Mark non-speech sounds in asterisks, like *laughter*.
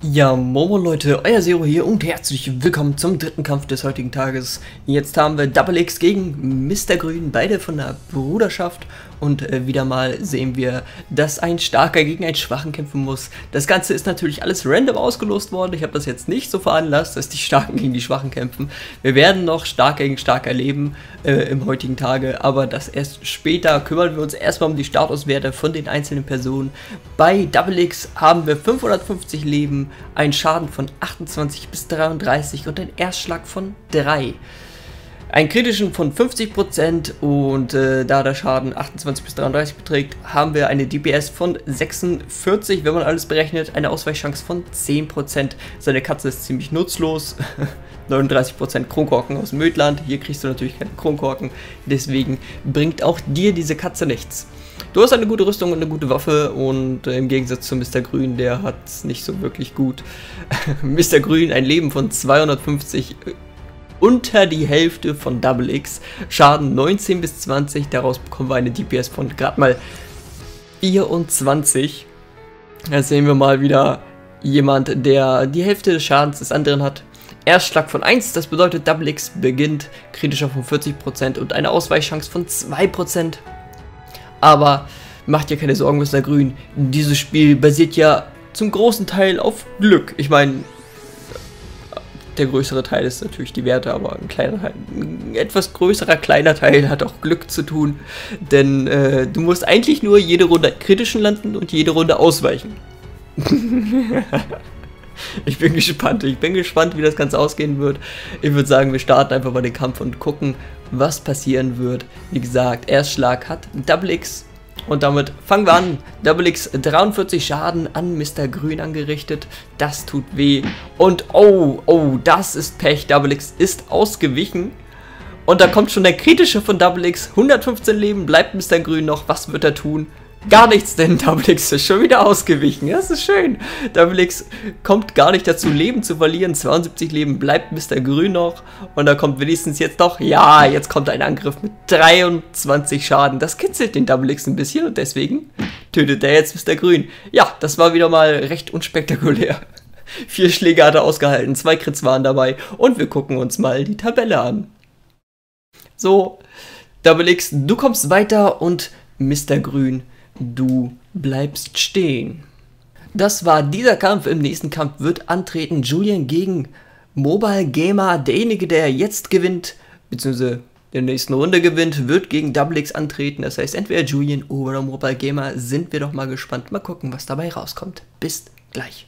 Ja, Momo Leute, euer Zero hier und herzlich willkommen zum dritten Kampf des heutigen Tages. Jetzt haben wir Double X gegen Mr. Grün, beide von der Bruderschaft und äh, wieder mal sehen wir, dass ein Starker gegen einen Schwachen kämpfen muss. Das Ganze ist natürlich alles random ausgelost worden, ich habe das jetzt nicht so veranlasst, dass die *laughs* Starken gegen die Schwachen kämpfen. Wir werden noch Stark gegen Stark erleben äh, im heutigen Tage, aber das erst später kümmern wir uns erstmal um die Statuswerte von den einzelnen Personen. Bei Double X haben wir 550 Leben, ein Schaden von 28 bis 33 und ein Erstschlag von 3. Ein kritischen von 50% und äh, da der Schaden 28 bis 33 beträgt, haben wir eine DPS von 46, wenn man alles berechnet, eine Ausweichchance von 10%. Seine Katze ist ziemlich nutzlos. *laughs* 39% Kronkorken aus Mödland. Hier kriegst du natürlich keine Kronkorken. Deswegen bringt auch dir diese Katze nichts. Du hast eine gute Rüstung und eine gute Waffe und äh, im Gegensatz zu Mr. Grün, der hat es nicht so wirklich gut. *laughs* Mr. Grün, ein Leben von 250 äh, unter die Hälfte von Double X. Schaden 19 bis 20, daraus bekommen wir eine DPS von gerade mal 24. Da sehen wir mal wieder jemand, der die Hälfte des Schadens des anderen hat. Erstschlag von 1, das bedeutet Double X beginnt, kritischer von 40% und eine Ausweichchance von 2%. Aber macht ja keine Sorgen, Mr. Grün. Dieses Spiel basiert ja zum großen Teil auf Glück. Ich meine, der größere Teil ist natürlich die Werte, aber ein kleiner ein etwas größerer kleiner Teil hat auch Glück zu tun, denn äh, du musst eigentlich nur jede Runde kritischen landen und jede Runde ausweichen. *laughs* ich bin gespannt, ich bin gespannt, wie das Ganze ausgehen wird. Ich würde sagen, wir starten einfach mal den Kampf und gucken, was passieren wird. Wie gesagt, Erstschlag hat Double X und damit fangen wir an. Double X 43 Schaden an Mr. Grün angerichtet. Das tut weh. Und oh, oh, das ist Pech. Double X ist ausgewichen. Und da kommt schon der kritische von Double X. 115 Leben bleibt Mr. Grün noch. Was wird er tun? Gar nichts, denn Double X ist schon wieder ausgewichen. Das ist schön. Double X kommt gar nicht dazu, Leben zu verlieren. 72 Leben bleibt Mr. Grün noch. Und da kommt wenigstens jetzt doch, ja, jetzt kommt ein Angriff mit 23 Schaden. Das kitzelt den Double X ein bisschen und deswegen tötet er jetzt Mr. Grün. Ja, das war wieder mal recht unspektakulär. *laughs* Vier Schläge hat er ausgehalten, zwei Crits waren dabei und wir gucken uns mal die Tabelle an. So, Double X, du kommst weiter und Mr. Grün Du bleibst stehen. Das war dieser Kampf. Im nächsten Kampf wird antreten Julian gegen Mobile Gamer. Derjenige, der jetzt gewinnt, beziehungsweise in der nächsten Runde gewinnt, wird gegen Double X antreten. Das heißt, entweder Julian oder Mobile Gamer. Sind wir doch mal gespannt. Mal gucken, was dabei rauskommt. Bis gleich.